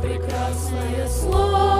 прекрасное слово.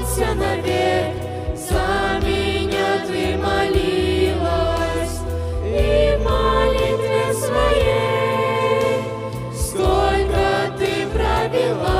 останься навек. За меня ты молилась, и в молитве своей столько ты провела.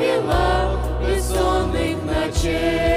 обіла безсонних ночей.